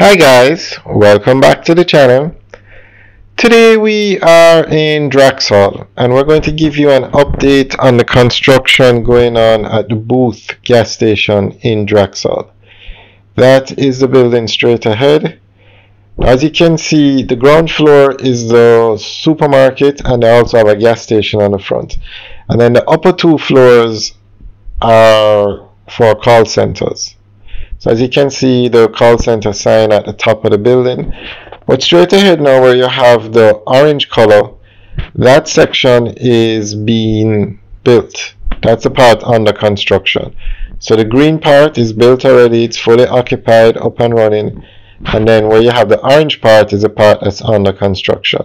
Hi guys, welcome back to the channel. Today we are in Drax Hall and we're going to give you an update on the construction going on at the Booth gas station in Drax Hall. That is the building straight ahead. As you can see, the ground floor is the supermarket and they also have a gas station on the front. And then the upper two floors are for call centers. So as you can see the call center sign at the top of the building. But straight ahead now where you have the orange color, that section is being built. That's the part under construction. So the green part is built already, it's fully occupied, up and running. And then where you have the orange part is the part that's under construction.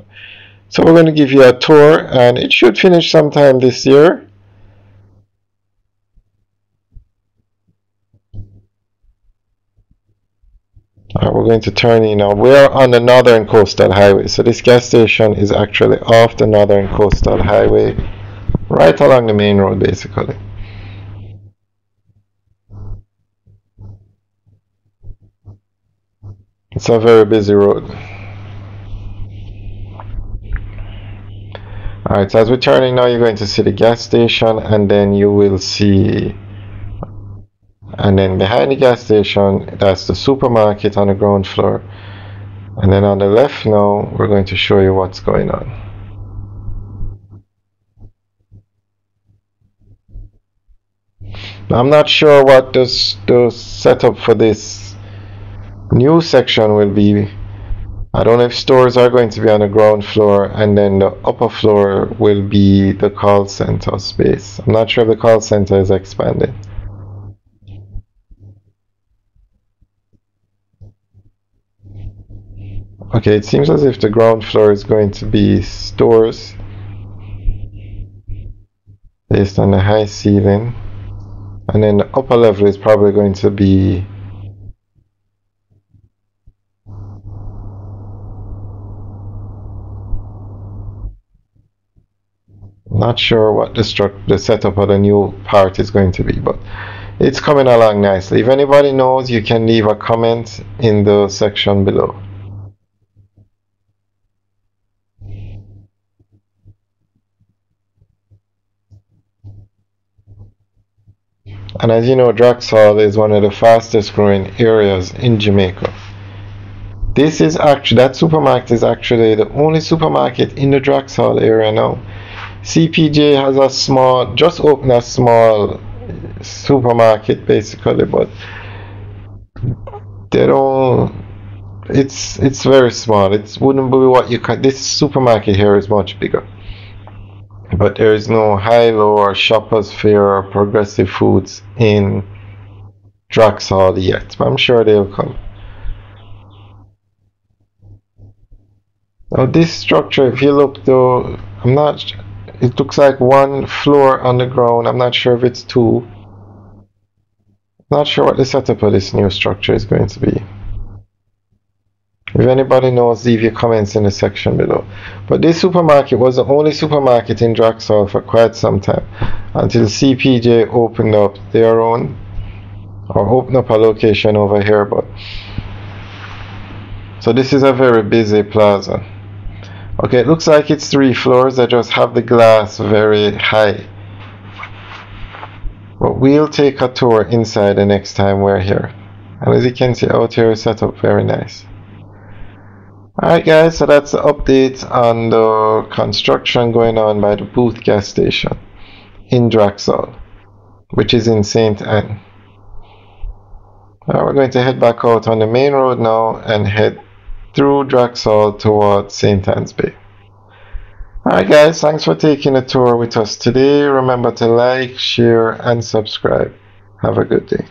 So we're going to give you a tour and it should finish sometime this year. Right, we're going to turn in now. We're on the Northern Coastal Highway. So this gas station is actually off the Northern Coastal Highway, right along the main road basically. It's a very busy road. Alright, so as we're turning now, you're going to see the gas station and then you will see and then behind the gas station that's the supermarket on the ground floor. And then on the left now we're going to show you what's going on. I'm not sure what this, the setup for this new section will be. I don't know if stores are going to be on the ground floor and then the upper floor will be the call center space. I'm not sure if the call center is expanding Okay, it seems as if the ground floor is going to be stores based on the high ceiling. And then the upper level is probably going to be not sure what the struct the setup of the new part is going to be but it's coming along nicely. If anybody knows you can leave a comment in the section below And as you know, Drax Hall is one of the fastest growing areas in Jamaica. This is actually, that supermarket is actually the only supermarket in the Drax Hall area now. CPJ has a small, just opened a small supermarket basically, but they don't, it's, it's very small. It wouldn't be what you can, this supermarket here is much bigger but there is no Hi-Lo or shoppers fair or progressive foods in Drax Hall yet but I'm sure they'll come. Now this structure if you look though I'm not it looks like one floor on the ground I'm not sure if it's two. Not sure what the setup of this new structure is going to be if anybody knows, leave your comments in the section below. But this supermarket was the only supermarket in Drax Hall for quite some time until CPJ opened up their own or opened up a location over here. But so this is a very busy plaza. Okay, it looks like it's three floors. I just have the glass very high. But we'll take a tour inside the next time we're here. And as you can see out here set up very nice. Alright guys, so that's the update on the construction going on by the Booth gas station in Drax Hall, which is in St. Ann. Now we're going to head back out on the main road now and head through Drax Hall towards St. Ann's Bay. Alright guys, thanks for taking a tour with us today. Remember to like, share and subscribe. Have a good day.